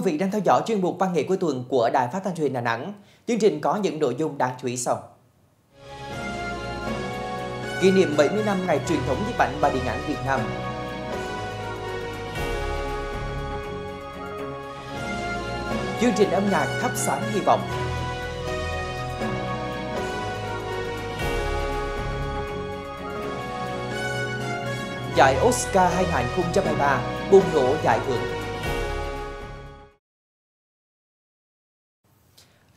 quý vị đang theo dõi chuyên mục văn nghệ cuối tuần của Đài Phát thanh truyền Đà Nẵng. Chương trình có những nội dung đáng chú ý sau. Kỷ niệm 70 năm ngày truyền thống nhiếp ảnh và điện ảnh Việt Nam. Chương trình âm nhạc thắp sáng hy vọng. Giải Oscar 2023 bùng nổ giải thưởng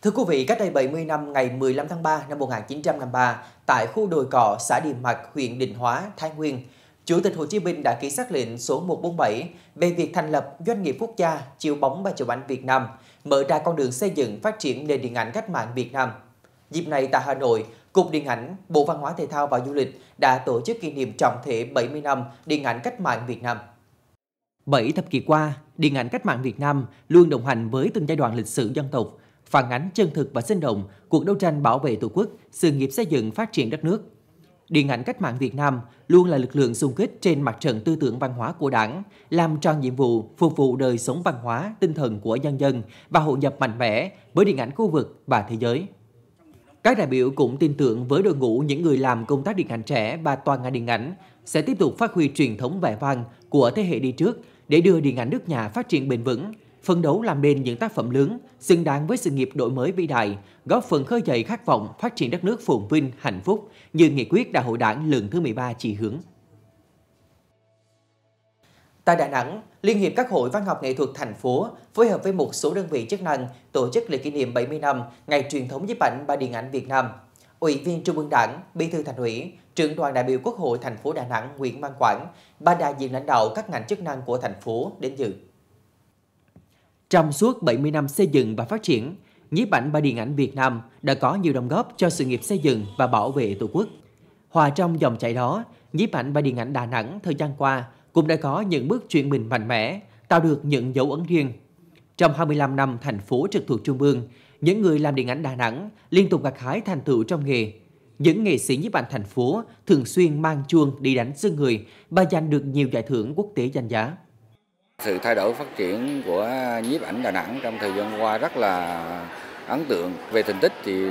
Thưa quý vị, cách đây 70 năm ngày 15 tháng 3 năm 1953, tại khu đồi cỏ xã Điềm Mạc, huyện Định Hóa, Thái Nguyên, Chủ tịch Hồ Chí Minh đã ký xác lệnh số 147 về việc thành lập Doanh nghiệp quốc gia chiếu bóng và chụp ảnh Việt Nam, mở ra con đường xây dựng phát triển nền điện ảnh cách mạng Việt Nam. Dịp này tại Hà Nội, Cục Điện ảnh, Bộ Văn hóa Thể thao và Du lịch đã tổ chức kỷ niệm trọng thể 70 năm điện ảnh cách mạng Việt Nam. Bảy thập kỷ qua, điện ảnh cách mạng Việt Nam luôn đồng hành với từng giai đoạn lịch sử dân tộc, phản ánh chân thực và sinh động cuộc đấu tranh bảo vệ Tổ quốc, sự nghiệp xây dựng phát triển đất nước. Điện ảnh cách mạng Việt Nam luôn là lực lượng xung kích trên mặt trận tư tưởng văn hóa của Đảng, làm tròn nhiệm vụ phục vụ đời sống văn hóa, tinh thần của nhân dân và hội nhập mạnh mẽ với điện ảnh khu vực và thế giới. Các đại biểu cũng tin tưởng với đội ngũ những người làm công tác điện ảnh trẻ và toàn ngành điện ảnh sẽ tiếp tục phát huy truyền thống vẻ vang của thế hệ đi trước để đưa điện ảnh nước nhà phát triển bền vững, phân đấu làm nên những tác phẩm lớn, xứng đáng với sự nghiệp đổi mới vĩ đại, góp phần khơi dậy khát vọng phát triển đất nước phồn vinh, hạnh phúc như nghị quyết Đại hội Đảng lần thứ 13 chỉ hướng. Tại Đà Nẵng, Liên hiệp các hội văn học nghệ thuật thành phố phối hợp với một số đơn vị chức năng tổ chức lễ kỷ niệm 70 năm ngày truyền thống nhiếp ảnh và điện ảnh Việt Nam. Ủy viên Trung ương Đảng, Bí thư Thành ủy, trưởng đoàn đại biểu Quốc hội thành phố Đà Nẵng Nguyễn Văn Quảng, ba đại diện lãnh đạo các ngành chức năng của thành phố đến dự. Trong suốt 70 năm xây dựng và phát triển, nhiếp ảnh và điện ảnh Việt Nam đã có nhiều đóng góp cho sự nghiệp xây dựng và bảo vệ Tổ quốc. Hòa trong dòng chảy đó, nhiếp ảnh và điện ảnh Đà Nẵng thời gian qua cũng đã có những bước chuyển mình mạnh mẽ, tạo được những dấu ấn riêng. Trong 25 năm thành phố trực thuộc Trung ương, những người làm điện ảnh Đà Nẵng liên tục gặt hái thành tựu trong nghề. Những nghệ sĩ nhiếp ảnh thành phố thường xuyên mang chuông đi đánh xương người và giành được nhiều giải thưởng quốc tế danh giá. Sự thay đổi phát triển của nhiếp ảnh Đà Nẵng trong thời gian qua rất là ấn tượng. Về thành tích thì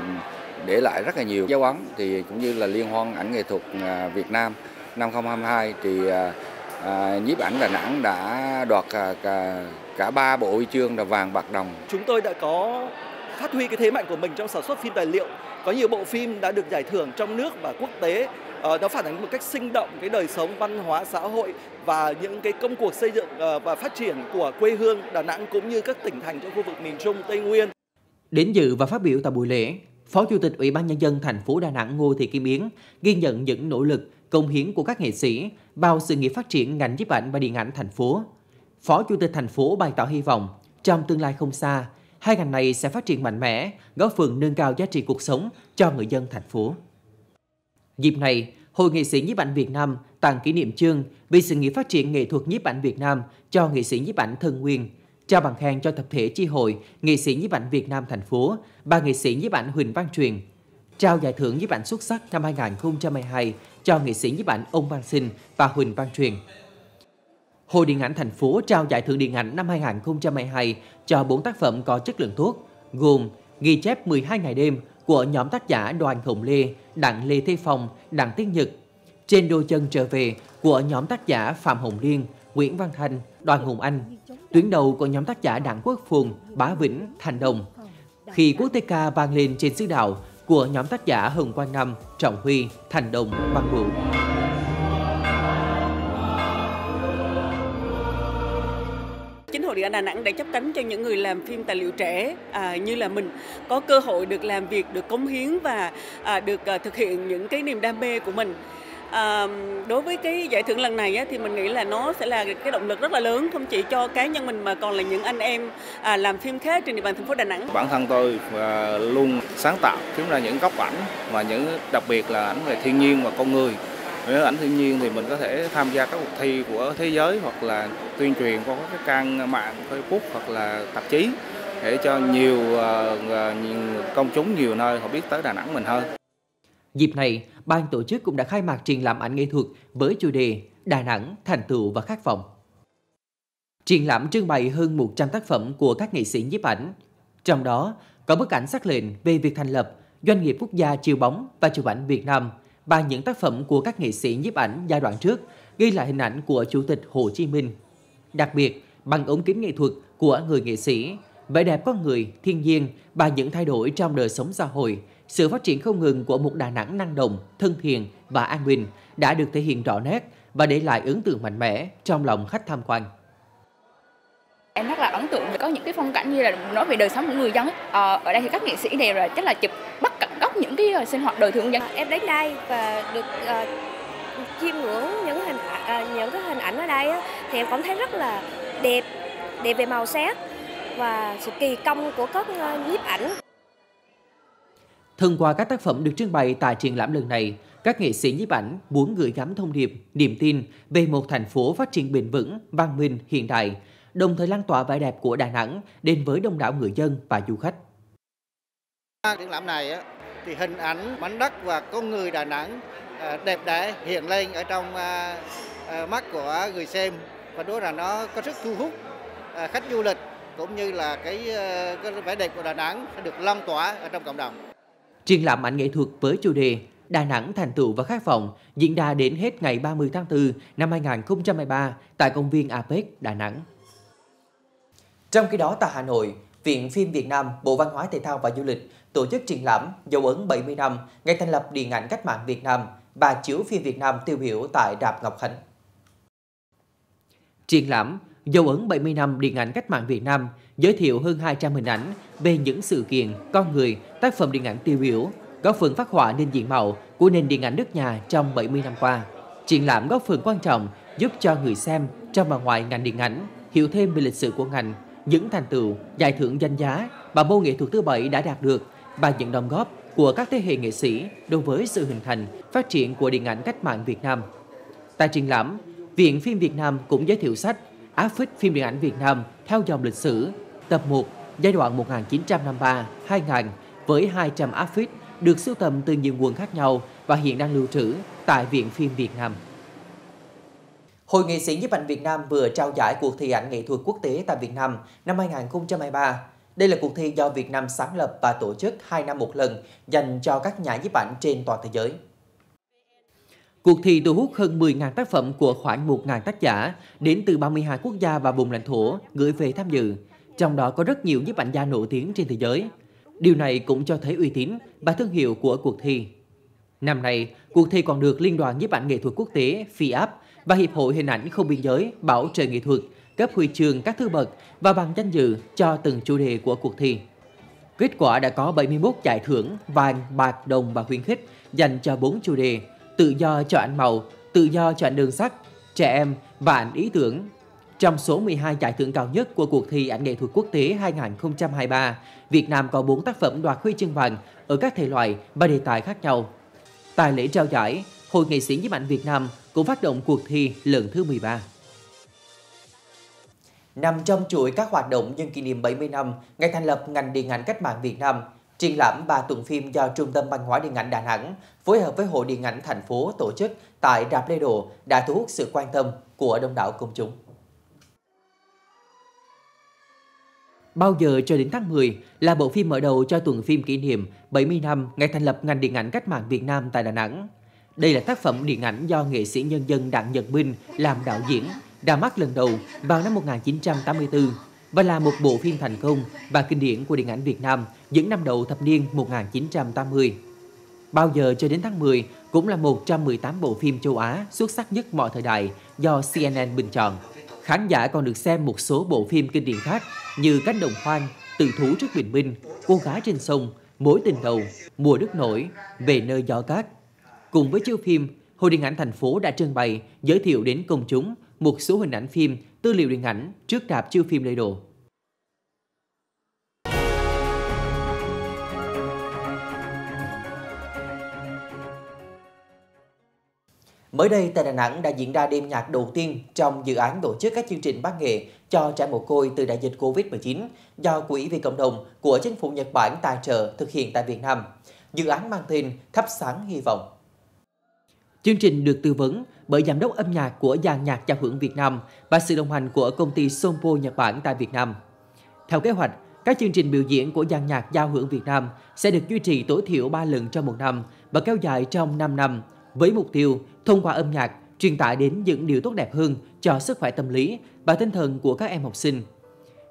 để lại rất là nhiều dấu ấn thì cũng như là liên hoan ảnh nghệ thuật à, Việt Nam năm 2022 thì à, à, nhiếp ảnh Đà Nẵng đã đoạt cả, cả, cả ba bộ huy chương là vàng bạc đồng. Chúng tôi đã có phát huy cái thế mạnh của mình trong sản xuất phim tài liệu. Có nhiều bộ phim đã được giải thưởng trong nước và quốc tế. Ờ, nó phản ánh một cách sinh động cái đời sống văn hóa xã hội và những cái công cuộc xây dựng ờ, và phát triển của quê hương Đà Nẵng cũng như các tỉnh thành trong khu vực miền Trung, Tây Nguyên. Đến dự và phát biểu tại buổi lễ, Phó Chủ tịch Ủy ban Nhân dân thành phố Đà Nẵng Ngô Thị Kim Yến ghi nhận những nỗ lực, công hiến của các nghệ sĩ vào sự nghiệp phát triển ngành nhiếp ảnh và điện ảnh thành phố. Phó Chủ tịch thành phố bày tỏ hy vọng trong tương lai không xa, hai ngành này sẽ phát triển mạnh mẽ, góp phần nâng cao giá trị cuộc sống cho người dân thành phố. Dịp này, Hội nghệ sĩ nhiếp ảnh Việt Nam tặng kỷ niệm chương vì sự nghiệp phát triển nghệ thuật nhiếp ảnh Việt Nam cho nghệ sĩ nhiếp ảnh Thân Nguyên, trao bằng khen cho tập thể chi hội nghệ sĩ nhiếp ảnh Việt Nam thành phố, ba nghệ sĩ nhiếp ảnh Huỳnh Văn Truyền, trao giải thưởng nhiếp ảnh xuất sắc năm 2022 cho nghệ sĩ nhiếp ảnh Ông Văn Sinh và Huỳnh Văn Truyền. Hội Điện ảnh thành phố trao giải thưởng điện ảnh năm 2022 cho 4 tác phẩm có chất lượng tốt, gồm Ghi chép 12 ngày đêm của nhóm tác giả Đoàn Hồng Lê, Đặng Lê Thế Phong, Đặng Tiến Nhật, Trên đôi chân trở về của nhóm tác giả Phạm Hồng Liên, Nguyễn Văn Thanh, Đoàn Hùng Anh, tuyến đầu của nhóm tác giả Đặng Quốc Phùng, Bá Vĩnh, Thành Đồng. Khi quốc tế ca vang lên trên xứ đạo của nhóm tác giả Hồng Quang Năm, Trọng Huy, Thành Đồng, Văn Vũ. Chính hội điện ảnh Đà Nẵng đã chấp cánh cho những người làm phim tài liệu trẻ à, như là mình có cơ hội được làm việc, được cống hiến và à, được à, thực hiện những cái niềm đam mê của mình. À, đối với cái giải thưởng lần này á, thì mình nghĩ là nó sẽ là cái động lực rất là lớn không chỉ cho cá nhân mình mà còn là những anh em à, làm phim khác trên địa bàn thành phố Đà Nẵng. Bản thân tôi à, luôn sáng tạo kiếm ra những góc ảnh và những đặc biệt là ảnh về thiên nhiên và con người. Nếu ảnh thiên nhiên thì mình có thể tham gia các cuộc thi của thế giới hoặc là tuyên truyền qua các trang mạng Facebook hoặc là tạp chí để cho nhiều, ờ, ờ, nhiều công chúng nhiều nơi họ biết tới Đà Nẵng mình hơn. Dịp này, ban tổ chức cũng đã khai mạc triển lãm ảnh nghệ thuật với chủ đề Đà Nẵng, thành tựu và khát vọng. Triển lãm trưng bày hơn 100 tác phẩm của các nghệ sĩ nhiếp ảnh. Trong đó có bức ảnh xác lệnh về việc thành lập Doanh nghiệp quốc gia chiếu bóng và chụp ảnh Việt Nam và những tác phẩm của các nghệ sĩ nhiếp ảnh giai đoạn trước ghi lại hình ảnh của Chủ tịch Hồ Chí Minh. Đặc biệt, bằng ống kính nghệ thuật của người nghệ sĩ, vẻ đẹp con người, thiên nhiên và những thay đổi trong đời sống xã hội, sự phát triển không ngừng của một Đà Nẵng năng động, thân thiện và an bình đã được thể hiện rõ nét và để lại ấn tượng mạnh mẽ trong lòng khách tham quan. Em rất là ấn tượng có những cái phong cảnh như là nói về đời sống của người dân ấy. Ờ, ở đây thì các nghệ sĩ đều là chắc là chụp những cái ờ, sinh hoạt đời thường dân. Em đến đây và được uh, chiêm ngưỡng những hình uh, những cái hình ảnh ở đây á, thì em cảm thấy rất là đẹp, đẹp về màu sắc và sự kỳ công của các uh, nhiếp ảnh. Thông qua các tác phẩm được trưng bày tại triển lãm lần này, các nghệ sĩ nhiếp ảnh muốn gửi gắm thông điệp, niềm tin về một thành phố phát triển bền vững, văn minh, hiện đại, đồng thời lan tỏa vẻ đẹp của Đà Nẵng đến với đông đảo người dân và du khách. Triển lãm này thì hình ảnh mảnh đất và con người Đà Nẵng à, đẹp đẽ hiện lên ở trong à, à, mắt của người xem và đó là nó có sức thu hút khách du lịch cũng như là cái, cái vẻ đẹp của Đà Nẵng sẽ được lan tỏa ở trong cộng đồng. Triển lãm ảnh nghệ thuật với chủ đề Đà Nẵng thành tựu và khát vọng diễn ra đến hết ngày 30 tháng 4 năm 2023 tại công viên APEC Đà Nẵng. Trong khi đó tại Hà Nội, Viện Phim Việt Nam, Bộ Văn hóa Thể thao và Du lịch tổ chức triển lãm dấu ấn 70 năm ngày thành lập Điện ảnh Cách mạng Việt Nam và chiếu phim Việt Nam tiêu biểu tại Rạp Ngọc Khánh. Triển lãm Dấu ấn 70 năm Điện ảnh Cách mạng Việt Nam giới thiệu hơn 200 hình ảnh về những sự kiện, con người, tác phẩm điện ảnh tiêu biểu, góp phần phát họa nên diện mạo của nền điện ảnh nước nhà trong 70 năm qua. Triển lãm góp phần quan trọng giúp cho người xem trong và ngoài ngành điện ảnh hiểu thêm về lịch sử của ngành, những thành tựu, giải thưởng danh giá mà môn nghệ thuật thứ bảy đã đạt được và những đóng góp của các thế hệ nghệ sĩ đối với sự hình thành, phát triển của điện ảnh cách mạng Việt Nam. Tại triển lãm, Viện Phim Việt Nam cũng giới thiệu sách Áp phích phim điện ảnh Việt Nam theo dòng lịch sử, tập 1, giai đoạn 1953-2000 với 200 áp phích được sưu tầm từ nhiều nguồn khác nhau và hiện đang lưu trữ tại Viện Phim Việt Nam. Hội nghệ sĩ nhiếp ảnh Việt Nam vừa trao giải cuộc thi ảnh nghệ thuật quốc tế tại Việt Nam năm 2023. Đây là cuộc thi do Việt Nam sáng lập và tổ chức 2 năm một lần dành cho các nhà nhiếp ảnh trên toàn thế giới. Cuộc thi thu hút hơn 10.000 tác phẩm của khoảng 1.000 tác giả đến từ 32 quốc gia và vùng lãnh thổ gửi về tham dự, trong đó có rất nhiều nhiếp ảnh gia nổi tiếng trên thế giới. Điều này cũng cho thấy uy tín và thương hiệu của cuộc thi. Năm nay, cuộc thi còn được Liên đoàn nhiếp ảnh nghệ thuật quốc tế FIAP và Hiệp hội Hình ảnh không biên giới bảo trợ nghệ thuật cấp huy chương các thứ bậc và bằng danh dự cho từng chủ đề của cuộc thi. Kết quả đã có 71 giải thưởng vàng, bạc, đồng và khuyến khích dành cho 4 chủ đề tự do cho ảnh màu, tự do cho ảnh đường sắt, trẻ em và ảnh ý tưởng. Trong số 12 giải thưởng cao nhất của cuộc thi ảnh nghệ thuật quốc tế 2023, Việt Nam có 4 tác phẩm đoạt huy chương vàng ở các thể loại và đề tài khác nhau. Tại lễ trao giải, Hội nghệ sĩ nhiếp ảnh Việt Nam cũng phát động cuộc thi lần thứ 13. Nằm trong chuỗi các hoạt động nhân kỷ niệm 70 năm ngày thành lập ngành điện ảnh cách mạng Việt Nam, triển lãm ba tuần phim do Trung tâm Văn hóa Điện ảnh Đà Nẵng phối hợp với Hội Điện ảnh thành phố tổ chức tại Rạp Lê đồ đã thu hút sự quan tâm của đông đảo công chúng. Bao giờ cho đến tháng 10 là bộ phim mở đầu cho tuần phim kỷ niệm 70 năm ngày thành lập ngành điện ảnh cách mạng Việt Nam tại Đà Nẵng. Đây là tác phẩm điện ảnh do nghệ sĩ nhân dân Đặng Nhật Minh làm đạo diễn, ra mắt lần đầu vào năm 1984 và là một bộ phim thành công và kinh điển của điện ảnh Việt Nam những năm đầu thập niên 1980. Bao giờ cho đến tháng 10 cũng là một trong 18 bộ phim châu Á xuất sắc nhất mọi thời đại do CNN bình chọn. Khán giả còn được xem một số bộ phim kinh điển khác như Cánh đồng hoang, Tự thú trước bình minh, Cô gái trên sông, Mối tình đầu, Mùa Đất nổi, Về nơi gió cát. Cùng với chiếu phim, Hội Điện ảnh thành phố đã trưng bày, giới thiệu đến công chúng một số hình ảnh phim, tư liệu điện ảnh trước rạp chiếu phim đầy Đồ. Mới đây tại Đà Nẵng đã diễn ra đêm nhạc đầu tiên trong dự án tổ chức các chương trình văn nghệ cho trẻ mồ côi từ đại dịch Covid-19 do Quỹ vì Cộng đồng của chính phủ Nhật Bản tài trợ thực hiện tại Việt Nam. Dự án mang tên Thắp sáng hy vọng. Chương trình được tư vấn bởi giám đốc âm nhạc của dàn nhạc giao hưởng Việt Nam và sự đồng hành của công ty Sompo Nhật Bản tại Việt Nam. Theo kế hoạch, các chương trình biểu diễn của dàn nhạc giao hưởng Việt Nam sẽ được duy trì tối thiểu 3 lần trong một năm và kéo dài trong 5 năm, với mục tiêu thông qua âm nhạc truyền tải đến những điều tốt đẹp hơn cho sức khỏe tâm lý và tinh thần của các em học sinh.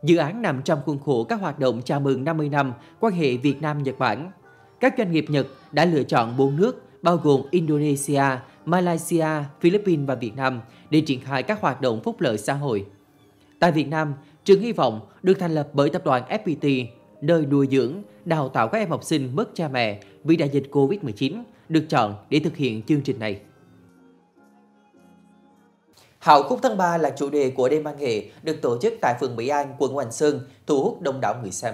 Dự án nằm trong khuôn khổ các hoạt động chào mừng 50 năm quan hệ Việt Nam-Nhật Bản. Các doanh nghiệp Nhật đã lựa chọn 4 nước bao gồm Indonesia, Malaysia, Philippines và Việt Nam để triển khai các hoạt động phúc lợi xã hội. Tại Việt Nam, Trường Hy vọng được thành lập bởi tập đoàn FPT, nơi nuôi dưỡng, đào tạo các em học sinh mất cha mẹ vì đại dịch Covid-19, được chọn để thực hiện chương trình này. Hạo khúc tháng 3 là chủ đề của đêm văn nghệ được tổ chức tại phường Mỹ An, quận Hoàng Sơn, thu hút đông đảo người xem.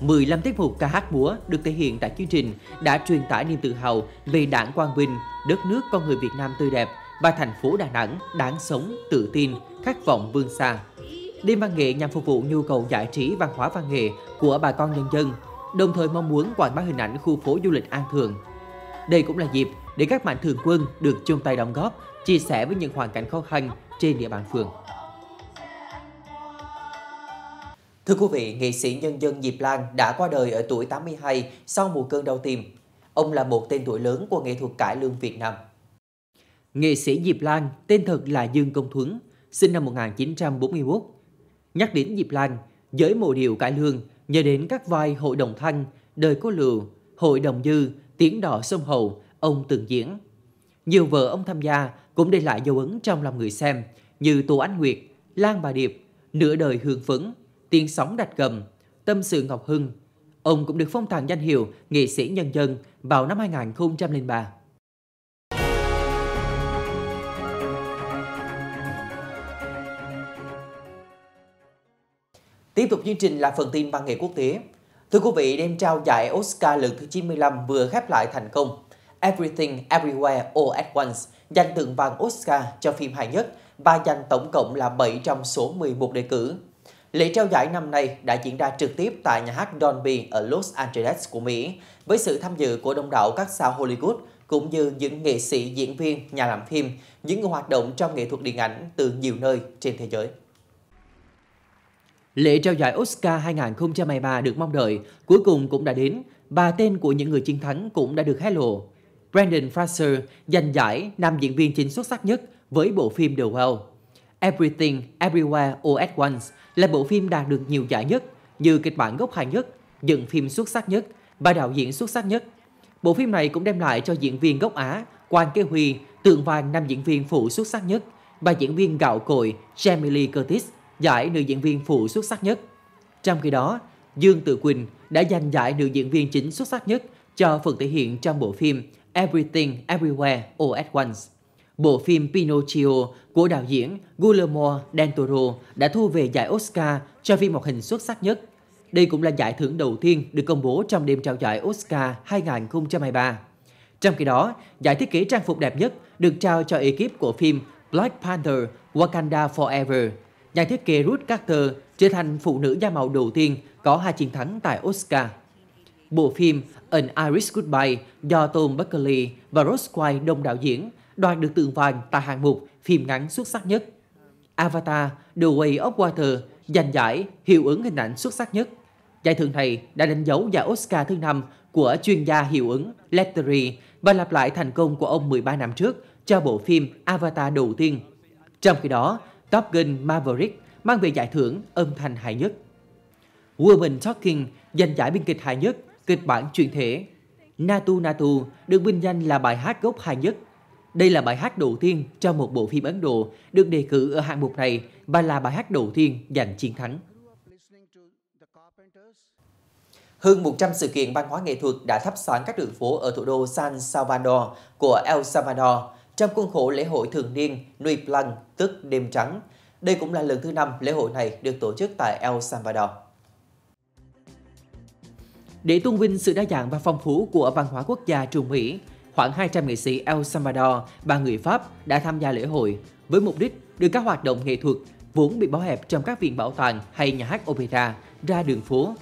15 tiết mục ca hát múa được thể hiện tại chương trình đã truyền tải niềm tự hào về đảng quang vinh, đất nước con người Việt Nam tươi đẹp và thành phố Đà Nẵng đáng sống, tự tin, khát vọng vươn xa. Đêm văn nghệ nhằm phục vụ nhu cầu giải trí văn hóa văn nghệ của bà con nhân dân, đồng thời mong muốn quảng bá hình ảnh khu phố du lịch An Thường. Đây cũng là dịp để các mạnh thường quân được chung tay đóng góp, chia sẻ với những hoàn cảnh khó khăn trên địa bàn phường. Thưa quý vị, nghệ sĩ nhân dân Diệp Lan đã qua đời ở tuổi 82 sau một cơn đau tim. Ông là một tên tuổi lớn của nghệ thuật cải lương Việt Nam. Nghệ sĩ Diệp Lan, tên thật là Dương Công Thuấn, sinh năm 1941. Nhắc đến Diệp Lan, giới mộ điệu cải lương nhớ đến các vai Hội đồng Thanh, Đời Cô Lựu, Hội đồng Dư, Tiếng Đỏ Sông Hậu, ông từng diễn. Nhiều vợ ông tham gia cũng để lại dấu ấn trong lòng người xem như Tô Ánh Nguyệt, Lan Bà Điệp, Nửa đời hương phấn, Tiếng sóng đặt gầm, Tâm sự Ngọc Hưng. Ông cũng được phong tặng danh hiệu nghệ sĩ nhân dân vào năm 2003. Tiếp tục chương trình là phần tin văn nghệ quốc tế. Thưa quý vị, đêm trao giải Oscar lần thứ 95 vừa khép lại thành công. Everything Everywhere All at Once giành tượng vàng Oscar cho phim hài nhất và giành tổng cộng là 7 trong số 11 đề cử. Lễ trao giải năm nay đã diễn ra trực tiếp tại nhà hát Dolby ở Los Angeles của Mỹ với sự tham dự của đông đảo các sao Hollywood cũng như những nghệ sĩ, diễn viên, nhà làm phim, những người hoạt động trong nghệ thuật điện ảnh từ nhiều nơi trên thế giới. Lễ trao giải Oscar 2023 được mong đợi cuối cùng cũng đã đến. Ba tên của những người chiến thắng cũng đã được hé lộ. Brandon Fraser giành giải nam diễn viên chính xuất sắc nhất với bộ phim The Well. Everything Everywhere All at Once là bộ phim đạt được nhiều giải nhất như kịch bản gốc hay nhất, dựng phim xuất sắc nhất và đạo diễn xuất sắc nhất. Bộ phim này cũng đem lại cho diễn viên gốc Á Quan Kế Huy tượng vàng nam diễn viên phụ xuất sắc nhất và diễn viên gạo cội Jamie Lee Curtis giải nữ diễn viên phụ xuất sắc nhất. Trong khi đó, Dương Tự Quỳnh đã giành giải nữ diễn viên chính xuất sắc nhất cho phần thể hiện trong bộ phim Everything Everywhere All at Once. Bộ phim Pinocchio của đạo diễn Guillermo del Toro đã thu về giải Oscar cho phim hoạt hình xuất sắc nhất. Đây cũng là giải thưởng đầu tiên được công bố trong đêm trao giải Oscar 2023. Trong khi đó, giải thiết kế trang phục đẹp nhất được trao cho ekip của phim Black Panther Wakanda Forever. Nhà thiết kế Ruth Carter trở thành phụ nữ da màu đầu tiên có hai chiến thắng tại Oscar. Bộ phim An Irish Goodbye do Tom Buckley và Rose Quay đồng đạo diễn đoạt được tượng vàng tại hạng mục phim ngắn xuất sắc nhất. Avatar The Way of Water giành giải hiệu ứng hình ảnh xuất sắc nhất. Giải thưởng này đã đánh dấu giải Oscar thứ năm của chuyên gia hiệu ứng Lettery và lặp lại thành công của ông 13 năm trước cho bộ phim Avatar đầu tiên. Trong khi đó, Top Gun Maverick mang về giải thưởng âm thanh hài nhất. Woman Talking giành giải biên kịch hài nhất, kịch bản truyền thể. Natu Natu được vinh danh là bài hát gốc hài nhất đây là bài hát đầu tiên cho một bộ phim Ấn Độ được đề cử ở hạng mục này và là bài hát đầu tiên giành chiến thắng. Hơn 100 sự kiện văn hóa nghệ thuật đã thắp sáng các đường phố ở thủ đô San Salvador của El Salvador trong khuôn khổ lễ hội thường niên Nuit Blanc, tức đêm trắng. Đây cũng là lần thứ năm lễ hội này được tổ chức tại El Salvador. Để tôn vinh sự đa dạng và phong phú của văn hóa quốc gia Trung Mỹ, khoảng 200 nghệ sĩ El Salvador và người Pháp đã tham gia lễ hội với mục đích đưa các hoạt động nghệ thuật vốn bị bó hẹp trong các viện bảo tàng hay nhà hát opera ra đường phố.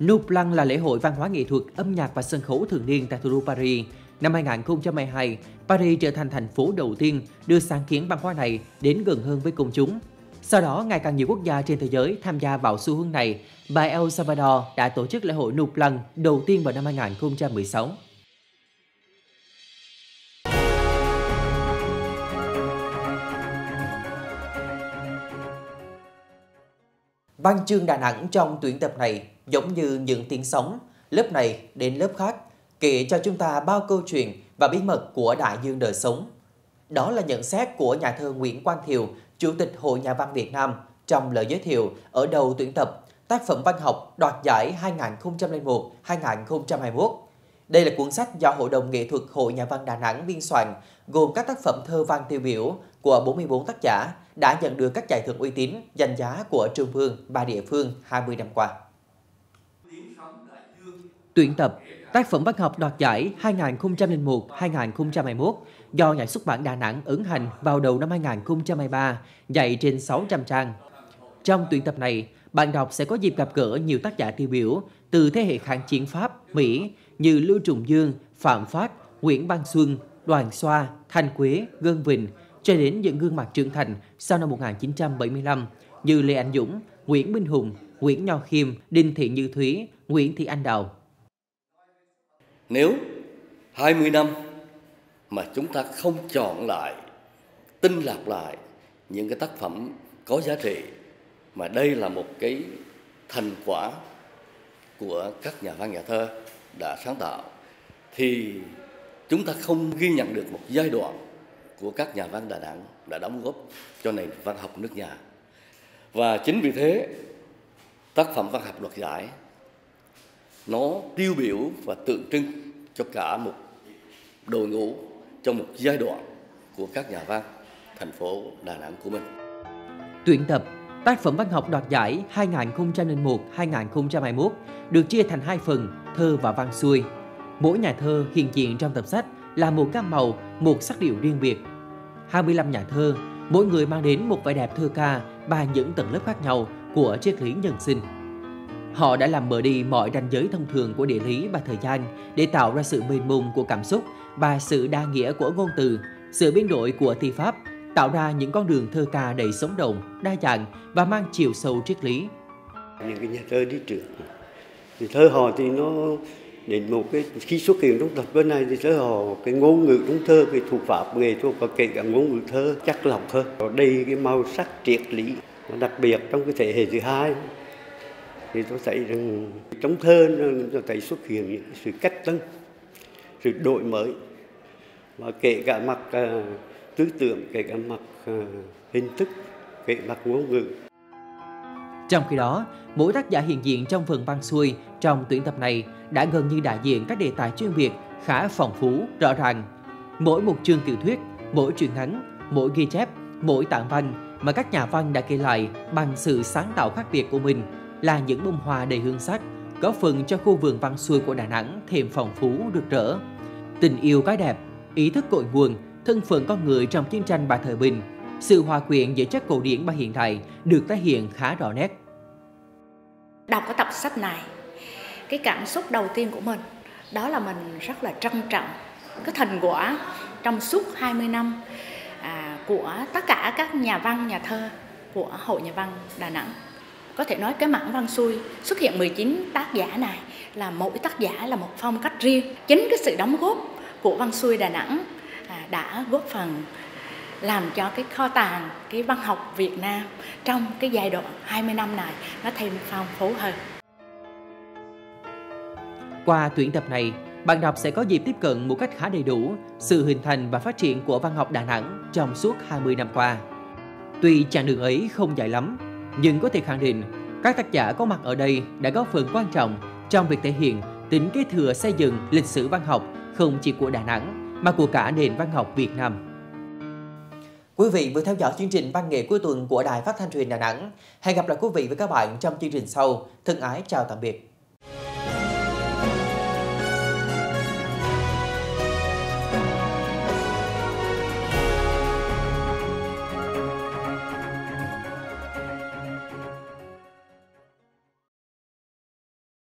Nuplang là lễ hội văn hóa nghệ thuật, âm nhạc và sân khấu thường niên tại thủ đô Paris, Năm 2022, Paris trở thành thành phố đầu tiên đưa sáng kiến văn hóa này đến gần hơn với công chúng. Sau đó, ngày càng nhiều quốc gia trên thế giới tham gia vào xu hướng này và El Salvador đã tổ chức lễ hội Nụp Lần đầu tiên vào năm 2016. Văn chương Đà Nẵng trong tuyển tập này giống như những tiếng sóng, lớp này đến lớp khác, kể cho chúng ta bao câu chuyện và bí mật của đại dương đời sống. Đó là nhận xét của nhà thơ Nguyễn Quang Thiều, Chủ tịch Hội Nhà văn Việt Nam trong lời giới thiệu ở đầu tuyển tập tác phẩm văn học đoạt giải 2001-2021. Đây là cuốn sách do Hội đồng Nghệ thuật Hội Nhà văn Đà Nẵng biên soạn, gồm các tác phẩm thơ văn tiêu biểu của 44 tác giả đã nhận được các giải thưởng uy tín, danh giá của Trung ương và địa phương 20 năm qua. Tuyển tập Tác phẩm văn học đoạt giải 2001-2021 do Nhà xuất bản Đà Nẵng ấn hành vào đầu năm 2023, dạy trên 600 trang. Trong tuyển tập này, bạn đọc sẽ có dịp gặp gỡ nhiều tác giả tiêu biểu từ thế hệ kháng chiến Pháp, Mỹ như Lưu Trùng Dương, Phạm Phát, Nguyễn Văn Xuân, Đoàn Xoa, Thanh Quế, Gân Vịnh, cho đến những gương mặt trưởng thành sau năm 1975 như Lê Anh Dũng, Nguyễn Minh Hùng, Nguyễn Nho Khiêm, Đinh Thị Như Thúy, Nguyễn Thị Anh Đào. Nếu 20 năm mà chúng ta không chọn lại, tinh lọc lại những cái tác phẩm có giá trị mà đây là một cái thành quả của các nhà văn nhà thơ đã sáng tạo thì chúng ta không ghi nhận được một giai đoạn của các nhà văn Đà Nẵng đã đóng góp cho nền văn học nước nhà. Và chính vì thế, tác phẩm văn học đoạt giải nó tiêu biểu và tượng trưng cho cả một đội ngũ trong một giai đoạn của các nhà văn thành phố Đà Nẵng của mình. Tuyển tập Tác phẩm văn học đoạt giải 2001-2021 được chia thành hai phần, thơ và văn xuôi. Mỗi nhà thơ hiện diện trong tập sách là một gam màu, một sắc điệu riêng biệt. 25 nhà thơ, mỗi người mang đến một vẻ đẹp thơ ca và những tầng lớp khác nhau của triết lý nhân sinh. Họ đã làm mờ đi mọi ranh giới thông thường của địa lý và thời gian để tạo ra sự mênh mông của cảm xúc và sự đa nghĩa của ngôn từ, sự biến đổi của thi pháp, tạo ra những con đường thơ ca đầy sống động, đa dạng và mang chiều sâu triết lý. Những cái nhà thơ đi trước, thì thơ họ thì nó đến một cái khi xuất hiện trong tập bên này thì sẽ họ cái ngôn ngữ trong thơ cái thủ pháp nghệ thuật và kể cả ngôn ngữ thơ chắc lọc hơn. Có đầy cái màu sắc triết lý đặc biệt trong cái thế hệ thứ hai. Thì tôi thấy rằng trong thơ tôi thấy xuất hiện những sự cách tân sự đổi mới. Và kể cả mặt uh, tư tưởng kể cả mặt uh, hình thức kể mặt ngôn ngữ trong khi đó, mỗi tác giả hiện diện trong phần văn xuôi trong tuyển tập này đã gần như đại diện các đề tài chuyên biệt khá phong phú, rõ ràng. Mỗi một chương tiểu thuyết, mỗi truyện ngắn, mỗi ghi chép, mỗi tạng văn mà các nhà văn đã kể lại bằng sự sáng tạo khác biệt của mình là những bông hoa đầy hương sắc, góp phần cho khu vườn văn xuôi của Đà Nẵng thêm phong phú rực rỡ. Tình yêu cái đẹp, ý thức cội nguồn, thân phận con người trong chiến tranh bà thời bình, sự hòa quyện giữa chất cổ điển và hiện đại được tái hiện khá rõ nét. Đọc cái tập sách này, cái cảm xúc đầu tiên của mình đó là mình rất là trân trọng cái thành quả trong suốt 20 năm à, của tất cả các nhà văn, nhà thơ của Hội Nhà văn Đà Nẵng. Có thể nói cái mảng văn xuôi xuất hiện 19 tác giả này là mỗi tác giả là một phong cách riêng. Chính cái sự đóng góp của văn xuôi Đà Nẵng à, đã góp phần làm cho cái kho tàng cái văn học Việt Nam trong cái giai đoạn 20 năm này nó thêm phong phú hơn. Qua tuyển tập này, bạn đọc sẽ có dịp tiếp cận một cách khá đầy đủ sự hình thành và phát triển của văn học Đà Nẵng trong suốt 20 năm qua. Tuy chặng đường ấy không dài lắm, nhưng có thể khẳng định các tác giả có mặt ở đây đã góp phần quan trọng trong việc thể hiện tính kế thừa xây dựng lịch sử văn học không chỉ của Đà Nẵng mà của cả nền văn học Việt Nam. Quý vị vừa theo dõi chương trình văn nghệ cuối tuần của Đài Phát thanh truyền Đà Nẵng. Hẹn gặp lại quý vị và các bạn trong chương trình sau. Thân ái chào tạm biệt.